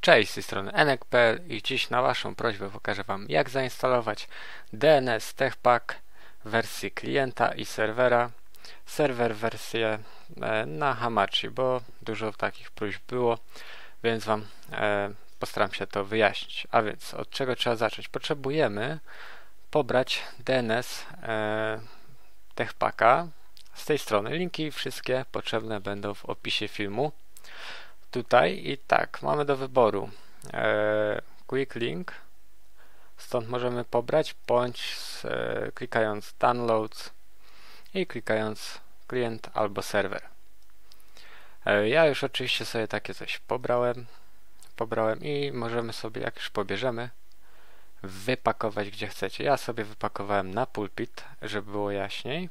Cześć, z tej strony enek.pl i dziś na Waszą prośbę pokażę Wam jak zainstalować DNS TechPack w wersji klienta i serwera. Serwer wersję e, na Hamachi, bo dużo takich próśb było, więc Wam e, postaram się to wyjaśnić. A więc od czego trzeba zacząć? Potrzebujemy pobrać DNS e, TechPacka z tej strony. Linki wszystkie potrzebne będą w opisie filmu tutaj i tak, mamy do wyboru e, Quick Link, stąd możemy pobrać, bądź e, klikając Downloads i klikając klient albo serwer. E, ja już oczywiście sobie takie coś pobrałem, pobrałem i możemy sobie, jak już pobierzemy, wypakować gdzie chcecie. Ja sobie wypakowałem na pulpit, żeby było jaśniej.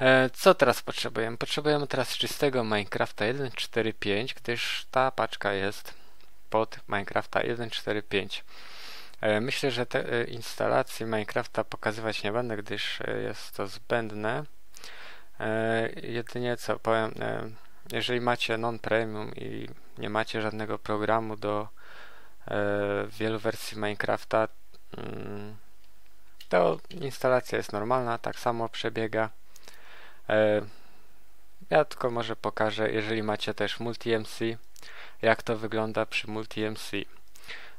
E, co teraz potrzebujemy? Potrzebujemy teraz czystego Minecrafta 1.4.5, gdyż ta paczka jest pod Minecrafta 1.4.5. E, myślę, że te e, instalacje Minecrafta pokazywać nie będę, gdyż jest to zbędne. Jedynie co powiem, jeżeli macie non-premium i nie macie żadnego programu do wielu wersji Minecrafta, mm, to instalacja jest normalna, tak samo przebiega. E, ja tylko może pokażę, jeżeli macie też multi-MC, jak to wygląda przy multi-MC.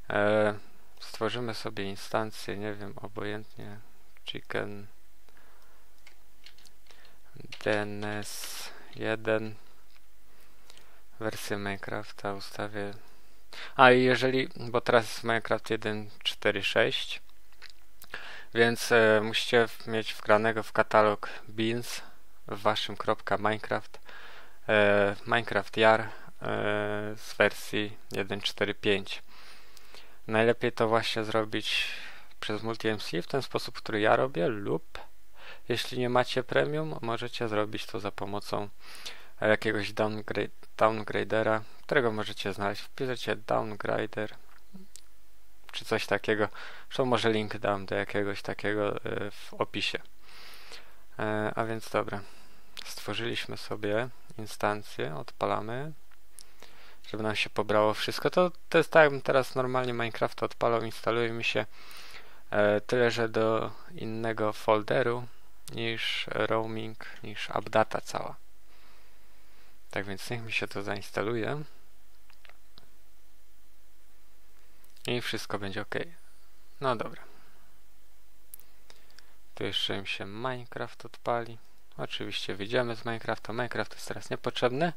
E, stworzymy sobie instancję, nie wiem, obojętnie chicken DNS 1 wersję Minecrafta ustawię a i jeżeli, bo teraz jest Minecraft 1.4.6 więc e, musicie mieć wgranego w katalog beans waszym .minecraft e, Minecraft Jar e, z wersji 1.4.5 najlepiej to właśnie zrobić przez MultiMC w ten sposób, który ja robię lub jeśli nie macie premium, możecie zrobić to za pomocą jakiegoś downgrade, downgradera, którego możecie znaleźć. Wpiszecie downgrader czy coś takiego. Zresztą może link dam do jakiegoś takiego e, w opisie. E, a więc dobra. Stworzyliśmy sobie instancję, odpalamy. Żeby nam się pobrało wszystko. To, to jest tak, jakbym teraz normalnie Minecraft odpalał, instaluje mi się e, tyle, że do innego folderu niż roaming, niż updata cała. Tak więc niech mi się to zainstaluje. I wszystko będzie ok. No dobra. Tu jeszcze mi się Minecraft odpali. Oczywiście wyjdziemy z Minecrafta. Minecraft jest teraz niepotrzebny.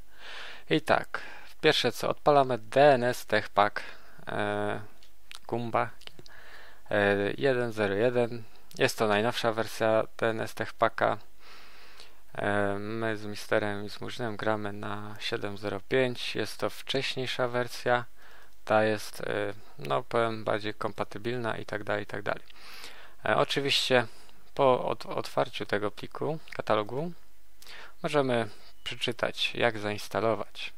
I tak, pierwsze co, odpalamy DNS TechPack e, Gumba e, 1.0.1. Jest to najnowsza wersja DNS TechPacka. E, my z Misterem i z Murzynem gramy na 7.0.5. Jest to wcześniejsza wersja. Ta jest, e, no powiem, bardziej kompatybilna i tak dalej, i tak dalej. E, oczywiście po otwarciu tego pliku, katalogu, możemy przeczytać, jak zainstalować.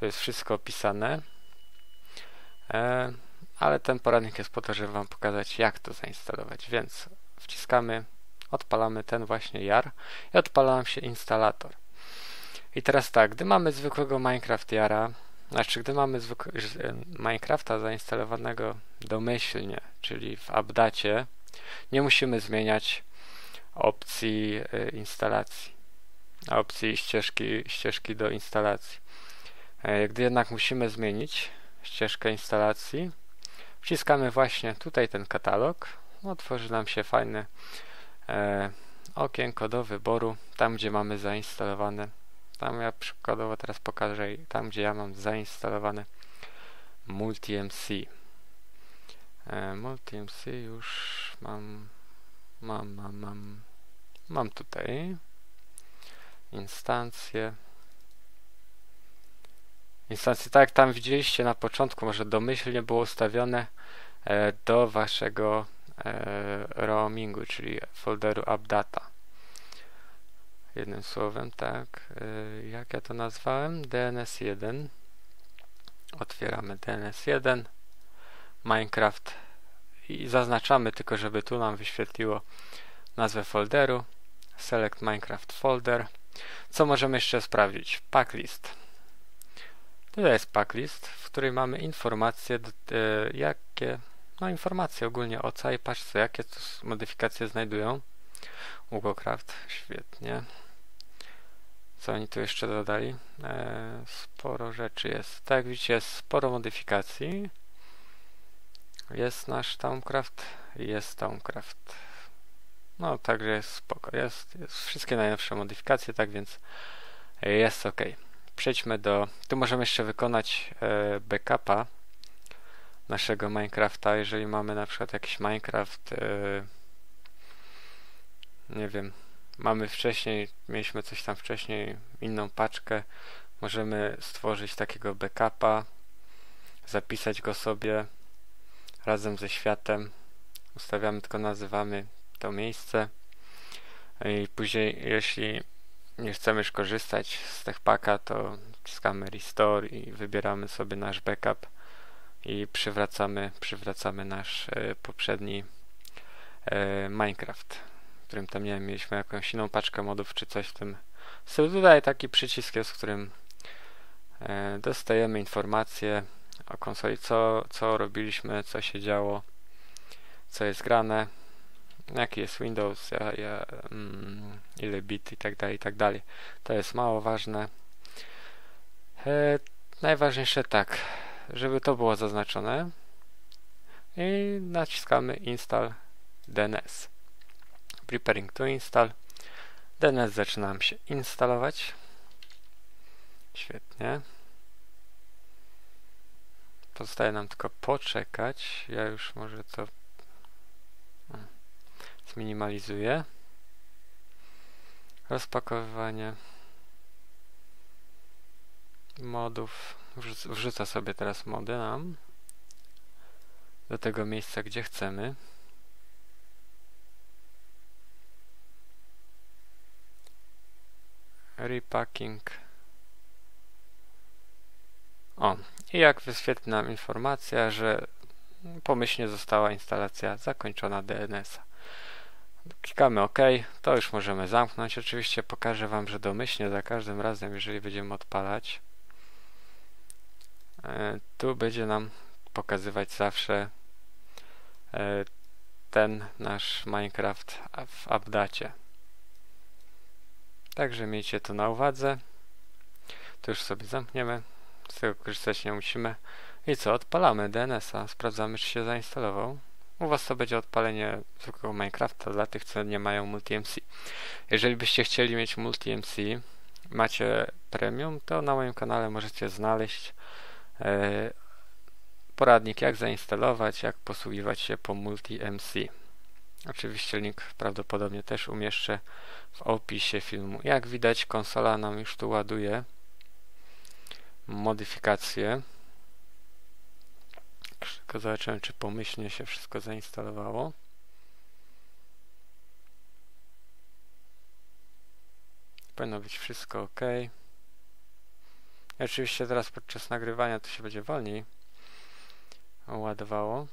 To jest wszystko opisane, e, ale ten poradnik jest po to, żeby Wam pokazać, jak to zainstalować. Więc wciskamy, odpalamy ten właśnie jar i odpala nam się instalator. I teraz tak, gdy mamy zwykłego Minecraft Jara, znaczy gdy mamy zwykłego Minecrafta zainstalowanego domyślnie, czyli w updacie, nie musimy zmieniać opcji y, instalacji, opcji ścieżki, ścieżki do instalacji. E, gdy jednak musimy zmienić ścieżkę instalacji, wciskamy właśnie tutaj ten katalog. Otworzy nam się fajne e, okienko do wyboru, tam gdzie mamy zainstalowane. Tam ja przykładowo teraz pokażę, tam gdzie ja mam zainstalowane MultiMC. E, MultiMC już mam, mam, mam, mam, mam tutaj instancję. Instancje, tak jak tam widzieliście na początku, może domyślnie było ustawione e, do waszego e, roamingu, czyli folderu updata. Jednym słowem, tak, e, jak ja to nazwałem? DNS1. Otwieramy DNS1, Minecraft i zaznaczamy tylko, żeby tu nam wyświetliło nazwę folderu. Select Minecraft Folder. Co możemy jeszcze sprawdzić? Packlist. Tutaj jest packlist, w której mamy informacje, e, jakie, no informacje ogólnie o całej paczce, jakie tu modyfikacje znajdują. Ugocraft, świetnie. Co oni tu jeszcze dodali? E, sporo rzeczy jest. Tak jak widzicie, jest sporo modyfikacji. Jest nasz Towncraft, jest Towncraft. No, także jest spoko. Jest, jest wszystkie najnowsze modyfikacje, tak więc jest ok. Przejdźmy do... Tu możemy jeszcze wykonać e, backupa naszego Minecrafta, jeżeli mamy na przykład jakiś Minecraft e, nie wiem, mamy wcześniej, mieliśmy coś tam wcześniej, inną paczkę, możemy stworzyć takiego backupa, zapisać go sobie razem ze światem, ustawiamy, tylko nazywamy to miejsce i później jeśli nie chcemy już korzystać z techpaka, to wciskamy restore i wybieramy sobie nasz backup i przywracamy, przywracamy nasz e, poprzedni e, Minecraft którym tam, nie wiem, mieliśmy jakąś inną paczkę modów czy coś w tym stylu. Tutaj taki przycisk jest, w którym e, dostajemy informacje o konsoli, co, co robiliśmy, co się działo, co jest grane, jaki jest Windows, ja, ja, mm, ile bit i tak dalej, i tak dalej. To jest mało ważne. E, najważniejsze tak, żeby to było zaznaczone i naciskamy install DNS preparing to install. DNS zaczyna się instalować. Świetnie. Pozostaje nam tylko poczekać. Ja już może to zminimalizuję. Rozpakowywanie modów. Wrzucę sobie teraz mody nam do tego miejsca, gdzie chcemy. repacking. O, i jak wyświetli nam informacja, że pomyślnie została instalacja zakończona DNS-a. Klikamy OK, to już możemy zamknąć. Oczywiście pokażę Wam, że domyślnie za każdym razem, jeżeli będziemy odpalać, e, tu będzie nam pokazywać zawsze e, ten nasz Minecraft w updacie. Także miejcie to na uwadze. To już sobie zamkniemy. Tego korzystać nie musimy. I co? Odpalamy DNS-a. Sprawdzamy, czy się zainstalował. U Was to będzie odpalenie zwykłego Minecrafta dla tych, co nie mają multi-MC. Jeżeli byście chcieli mieć multi-MC, macie premium, to na moim kanale możecie znaleźć e, poradnik, jak zainstalować, jak posługiwać się po multi-MC. Oczywiście link prawdopodobnie też umieszczę w opisie filmu. Jak widać konsola nam już tu ładuje modyfikacje. Tylko zobaczyłem czy pomyślnie się wszystko zainstalowało. Powinno być wszystko ok. Oczywiście teraz podczas nagrywania to się będzie wolniej ładowało.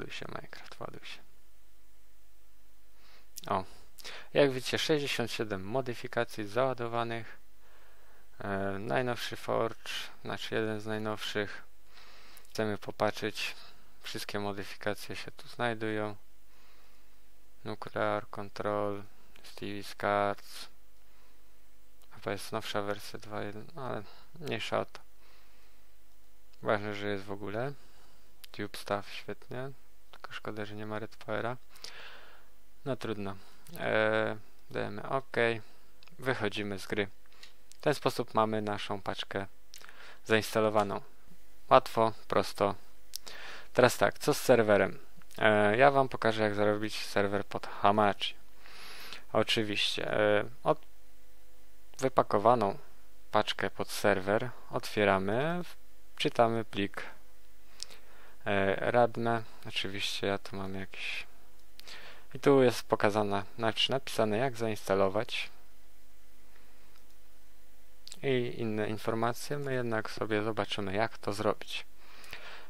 Ładuj się Minecraft, ładuj się. O, jak widzicie 67 modyfikacji załadowanych. E, najnowszy Forge, znaczy jeden z najnowszych. Chcemy popatrzeć, wszystkie modyfikacje się tu znajdują. Nuclear Control, Stevie's Cards. Chyba jest nowsza wersja 2.1, no ale mniejsza o to. Ważne, że jest w ogóle. Tube Staff, świetnie. Tylko szkoda, że nie ma Red Powera. No trudno. Eee, dajemy OK. Wychodzimy z gry. W ten sposób mamy naszą paczkę zainstalowaną. Łatwo, prosto. Teraz tak, co z serwerem? Eee, ja Wam pokażę, jak zrobić serwer pod Hamachi. Oczywiście. E, od wypakowaną paczkę pod serwer otwieramy, czytamy plik E, radne. Oczywiście ja tu mam jakiś... I tu jest pokazane, znaczy napisane jak zainstalować i inne informacje. My jednak sobie zobaczymy jak to zrobić.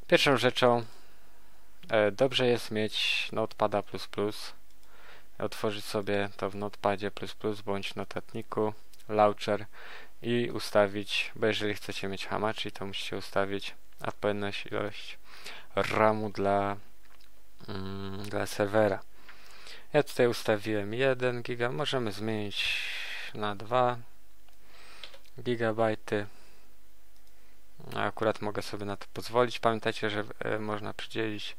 Pierwszą rzeczą e, dobrze jest mieć Notepada++, otworzyć sobie to w Notepadzie++ bądź notatniku, launcher i ustawić, bo jeżeli chcecie mieć Hamachi, to musicie ustawić odpowiednią ilość RAMu dla, mm, dla serwera. Ja tutaj ustawiłem 1 giga, możemy zmienić na 2 gigabajty. Akurat mogę sobie na to pozwolić. Pamiętajcie, że e, można przydzielić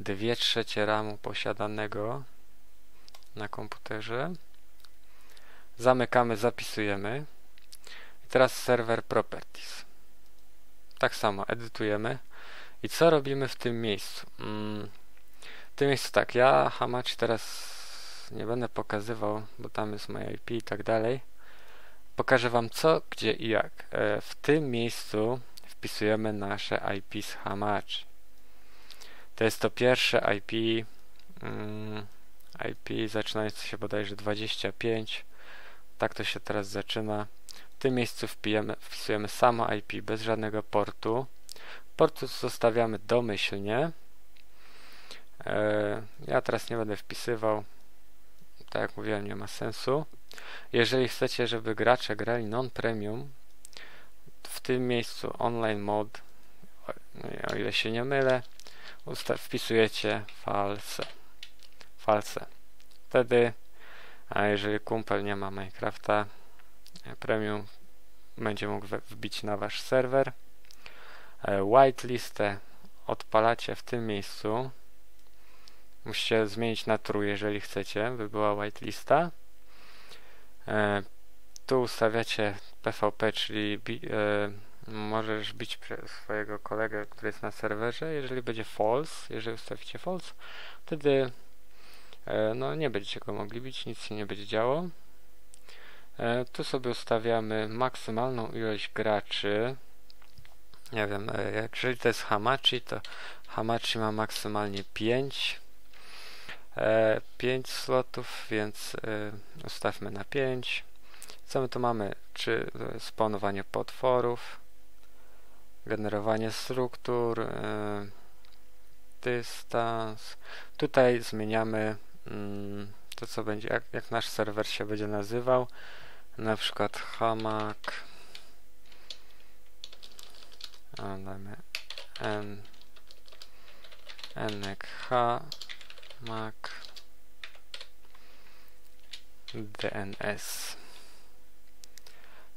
2 trzecie RAMu posiadanego na komputerze. Zamykamy, zapisujemy. I teraz server properties. Tak samo edytujemy. I co robimy w tym miejscu? Mm, w tym miejscu tak, ja Hamachi teraz nie będę pokazywał, bo tam jest moje IP i tak dalej. Pokażę Wam co, gdzie i jak. E, w tym miejscu wpisujemy nasze IP z Hamachi. To jest to pierwsze IP, mm, IP zaczynające się bodajże 25. Tak to się teraz zaczyna. Tym miejscu wpijemy, wpisujemy samo IP bez żadnego portu. Portu zostawiamy domyślnie. E, ja teraz nie będę wpisywał. Tak jak mówiłem, nie ma sensu. Jeżeli chcecie, żeby gracze grali non-premium, w tym miejscu online mode, o ile się nie mylę, wpisujecie false. false. Wtedy, a jeżeli kumpel nie ma Minecrafta premium, będzie mógł wbić na wasz serwer. E, whitelistę odpalacie w tym miejscu. Musicie zmienić na true, jeżeli chcecie, by była whitelista. E, tu ustawiacie PvP, czyli bi, e, możesz bić swojego kolegę, który jest na serwerze. Jeżeli będzie false, jeżeli ustawicie false, wtedy no, nie będziecie go mogli bić, nic się nie będzie działo. E, tu sobie ustawiamy maksymalną ilość graczy. Nie wiem, e, jeżeli to jest Hamachi, to Hamachi ma maksymalnie 5 5 slotów, więc ustawmy na 5. Co my tu mamy? Czy spawnowanie potworów, generowanie struktur, dystans. Tutaj zmieniamy mm, to, co będzie, jak, jak nasz serwer się będzie nazywał. Na przykład hamak. A damy n enek h Mac DNS.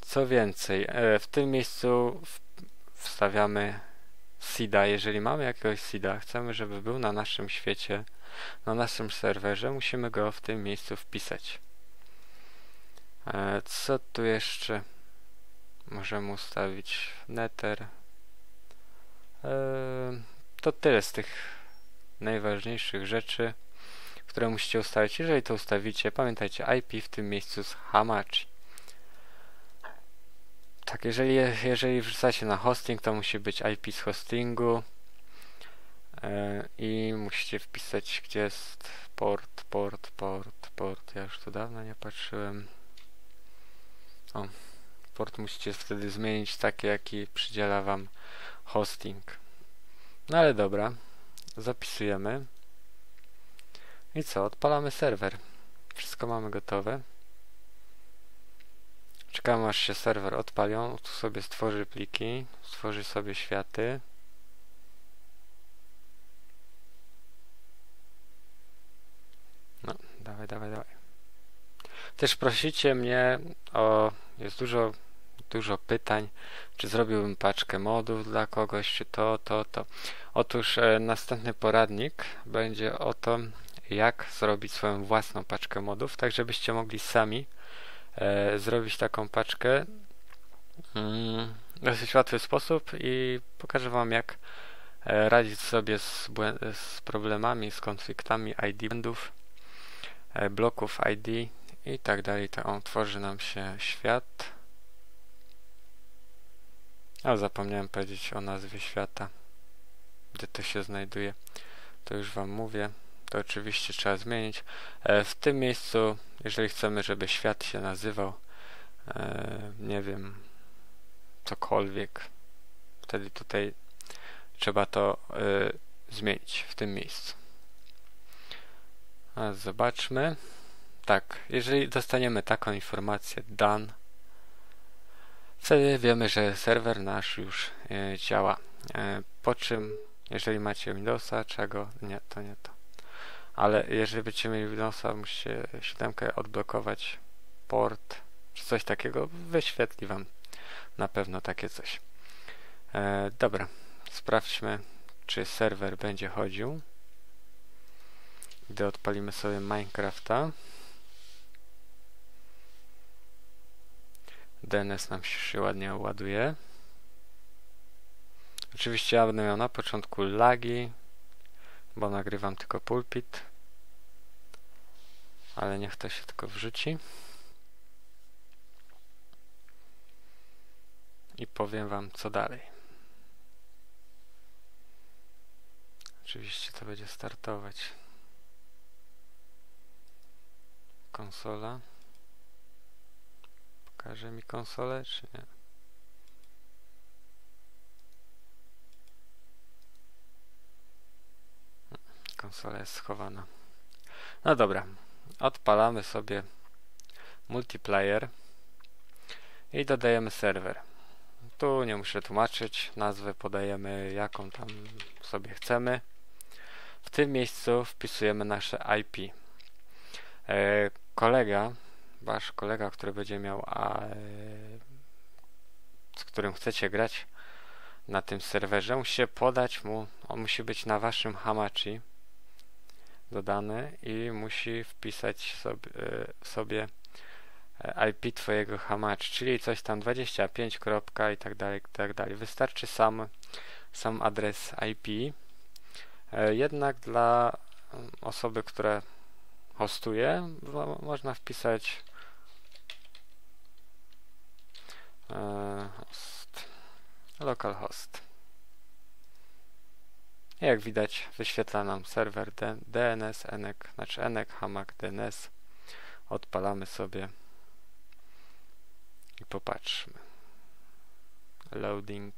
Co więcej, e, w tym miejscu wstawiamy SIDA. Jeżeli mamy jakiegoś SIDA, chcemy, żeby był na naszym świecie, na naszym serwerze, musimy go w tym miejscu wpisać. E, co tu jeszcze możemy ustawić? Nether. E, to tyle z tych najważniejszych rzeczy, które musicie ustawić. Jeżeli to ustawicie, pamiętajcie IP w tym miejscu z Hamachi. Tak, jeżeli, jeżeli wrzucacie na hosting, to musi być IP z hostingu yy, i musicie wpisać, gdzie jest port, port, port, port. Ja już tu dawno nie patrzyłem. O, port musicie wtedy zmienić taki, jaki przydziela wam hosting. No ale dobra zapisujemy. I co, odpalamy serwer. Wszystko mamy gotowe. Czekamy aż się serwer odpalią tu sobie stworzy pliki stworzy sobie światy. No, dawaj, dawaj, dawaj też prosicie mnie o, jest dużo dużo pytań, czy zrobiłbym paczkę modów dla kogoś, czy to, to, to. Otóż e, następny poradnik będzie o to, jak zrobić swoją własną paczkę modów, tak żebyście mogli sami e, zrobić taką paczkę mm, w dosyć łatwy sposób i pokażę Wam, jak e, radzić sobie z, z problemami, z konfliktami ID błędów, e, bloków ID i tak dalej. To on tworzy nam się świat a zapomniałem powiedzieć o nazwie świata, gdzie to się znajduje. To już Wam mówię. To oczywiście trzeba zmienić. E, w tym miejscu, jeżeli chcemy, żeby świat się nazywał, e, nie wiem, cokolwiek, wtedy tutaj trzeba to e, zmienić w tym miejscu. A zobaczmy. Tak, jeżeli dostaniemy taką informację done, wtedy wiemy, że serwer nasz już e, działa. E, po czym, jeżeli macie Windowsa, czego? Nie, to nie to. Ale jeżeli będziecie mieli Windowsa, musicie siódemkę odblokować port, czy coś takiego, wyświetli Wam na pewno takie coś. E, dobra, sprawdźmy, czy serwer będzie chodził. Gdy odpalimy sobie Minecrafta. DNS nam się ładnie ładuje. Oczywiście ja będę miał na początku lagi, bo nagrywam tylko pulpit. Ale niech to się tylko wrzuci. I powiem wam co dalej. Oczywiście to będzie startować. Konsola. Pokaże mi konsolę, czy nie? Konsola jest schowana. No dobra, odpalamy sobie multiplayer i dodajemy serwer. Tu nie muszę tłumaczyć, nazwę podajemy jaką tam sobie chcemy. W tym miejscu wpisujemy nasze IP. E, kolega, wasz kolega, który będzie miał, a, e, z którym chcecie grać na tym serwerze, musicie podać mu, on musi być na waszym Hamachi dodany i musi wpisać sobie, e, sobie e, IP twojego Hamacz, czyli coś tam 25 kropka i tak dalej, i tak dalej. Wystarczy sam, sam adres IP. E, jednak dla osoby, która hostuje, można wpisać host, localhost. Jak widać wyświetla nam serwer DNS, enek, znaczy enek, hamak, DNS. Odpalamy sobie i popatrzmy. Loading.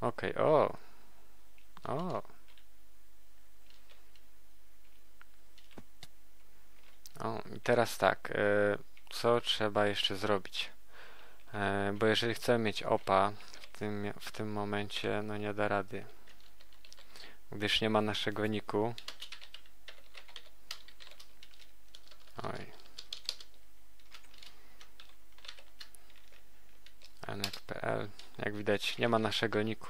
Ok, o. O. O, i teraz tak, e, co trzeba jeszcze zrobić? E, bo jeżeli chcemy mieć OPA, tym, w tym momencie no nie da rady. Gdyż nie ma naszego niku. Oj. nf.pl Jak widać nie ma naszego niku.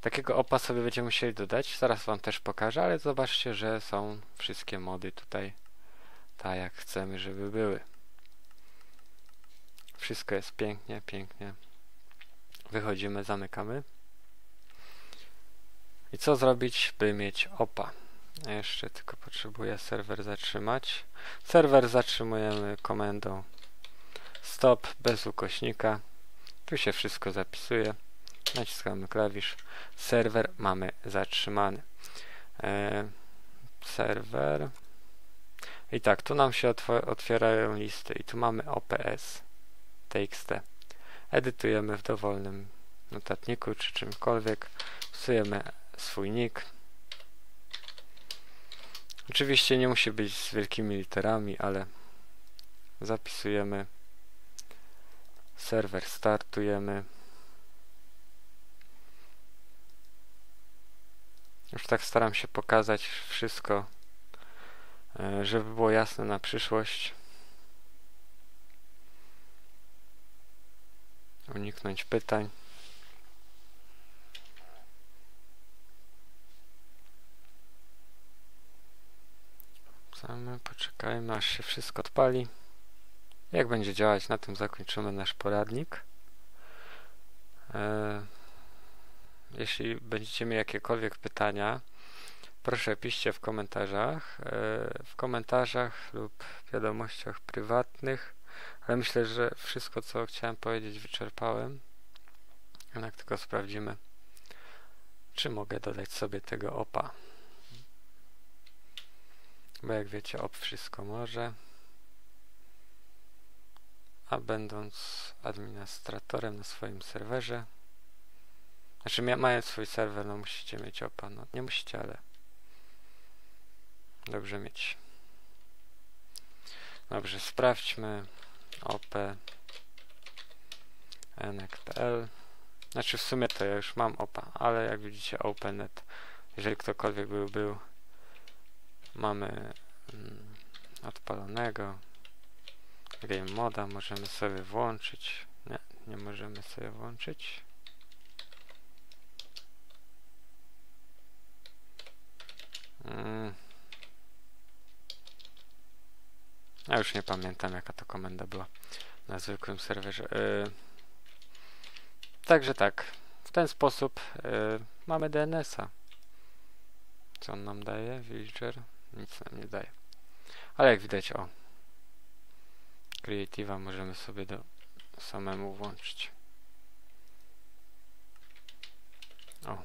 Takiego opa sobie będziemy musieli dodać. Zaraz wam też pokażę, ale zobaczcie, że są wszystkie mody tutaj tak jak chcemy, żeby były. Wszystko jest pięknie, pięknie. Wychodzimy, zamykamy. I co zrobić, by mieć OPA? Jeszcze tylko potrzebuję serwer zatrzymać. Serwer zatrzymujemy komendą stop bez ukośnika. Tu się wszystko zapisuje. Naciskamy klawisz. Serwer mamy zatrzymany. E, serwer. I tak, tu nam się otwierają listy i tu mamy OPS, TXT edytujemy w dowolnym notatniku czy czymkolwiek, wpisujemy swój nick. Oczywiście nie musi być z wielkimi literami, ale zapisujemy. Serwer startujemy. Już tak staram się pokazać wszystko e, żeby było jasne na przyszłość uniknąć pytań. Same poczekajmy aż się wszystko odpali. Jak będzie działać, na tym zakończymy nasz poradnik. E, jeśli będziecie mieli jakiekolwiek pytania, proszę piszcie w komentarzach, e, w komentarzach lub wiadomościach prywatnych. Ale myślę, że wszystko, co chciałem powiedzieć, wyczerpałem. Jednak tylko sprawdzimy, czy mogę dodać sobie tego opa. Bo jak wiecie, op wszystko może. A będąc administratorem na swoim serwerze, Znaczy, mając swój serwer, no musicie mieć opa. No, nie musicie, ale dobrze mieć. Dobrze, sprawdźmy op enek.pl Znaczy, w sumie to ja już mam opa, ale jak widzicie, openet, jeżeli ktokolwiek był, był, mamy mm, odpalonego. Game moda możemy sobie włączyć. Nie, nie możemy sobie włączyć. Mm. Ja już nie pamiętam jaka to komenda była na zwykłym serwerze. Yy. Także tak, w ten sposób yy, mamy DNS-a. Co on nam daje? Villager? Nic nam nie daje. Ale jak widać, o, Creative'a możemy sobie do samemu włączyć. O.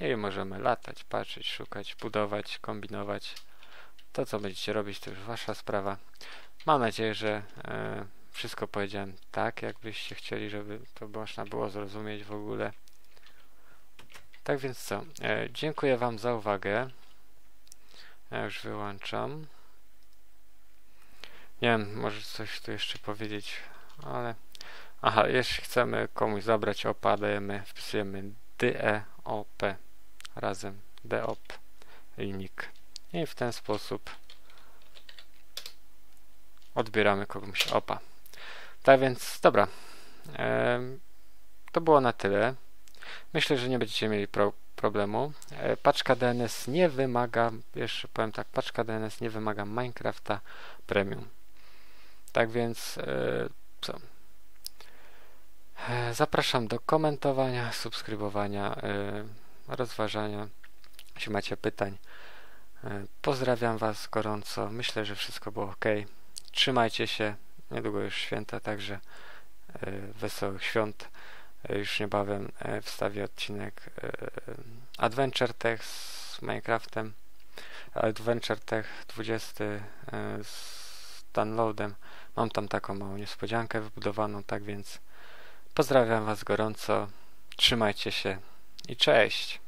I możemy latać, patrzeć, szukać, budować, kombinować. To, co będziecie robić, to już wasza sprawa. Mam nadzieję, że e, wszystko powiedziałem tak, jakbyście chcieli, żeby to można było zrozumieć w ogóle. Tak więc co? E, dziękuję Wam za uwagę. Ja już wyłączam. Nie wiem, może coś tu jeszcze powiedzieć, ale... Aha, jeśli chcemy komuś zabrać OPA, dajemy, wpisujemy DEOP razem, DEOP linik i w ten sposób odbieramy komuś OPA. Tak więc, dobra, to było na tyle. Myślę, że nie będziecie mieli pro problemu. E, paczka DNS nie wymaga, jeszcze powiem tak, paczka DNS nie wymaga Minecrafta Premium. Tak więc e, co? E, zapraszam do komentowania, subskrybowania, rozważania. Jeśli macie pytań, pozdrawiam Was gorąco. Myślę, że wszystko było ok. Trzymajcie się. Niedługo już święta, także wesołych świąt. Już niebawem wstawię odcinek Adventure Tech z Minecraftem. Adventure Tech 20 z downloadem. Mam tam taką małą niespodziankę wybudowaną, tak więc pozdrawiam Was gorąco, trzymajcie się i cześć!